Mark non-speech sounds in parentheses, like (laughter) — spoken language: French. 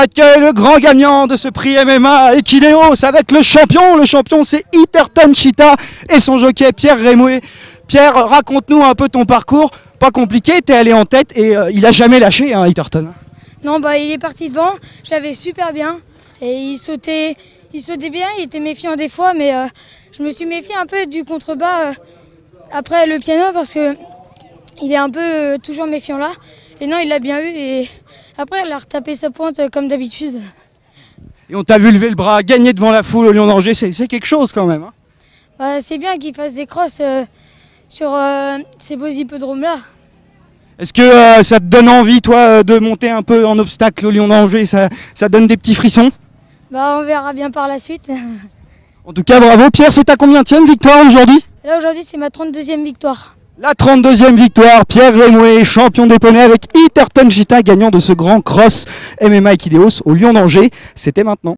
accueille le grand gagnant de ce prix MMA Equideos avec le champion. Le champion c'est Iterton Chita et son jockey Pierre Rémoué. Pierre, raconte-nous un peu ton parcours. Pas compliqué, t'es allé en tête et euh, il a jamais lâché, hein, Iterton. Non, bah il est parti devant, je l'avais super bien. Et il sautait, il sautait bien, il était méfiant des fois, mais euh, je me suis méfié un peu du contrebas euh, après le piano parce que il est un peu toujours méfiant là. Et non, il l'a bien eu et après il a retapé sa pointe euh, comme d'habitude. Et on t'a vu lever le bras, gagner devant la foule au Lion d'Angers, c'est quelque chose quand même. hein. Bah, c'est bien qu'il fasse des crosses euh, sur euh, ces beaux hippodromes là. Est-ce que euh, ça te donne envie, toi, de monter un peu en obstacle au Lion d'Angers? Ça, ça donne des petits frissons? Bah, on verra bien par la suite. (laughs) En tout cas, bravo. Pierre, c'est ta combienième victoire aujourd'hui? Là aujourd'hui, c'est ma 32e victoire. La 32e victoire, Pierre Rémoué, champion des poneys avec Iterton Gita, gagnant de ce grand cross MMA Equideos au Lion d'Angers. C'était maintenant.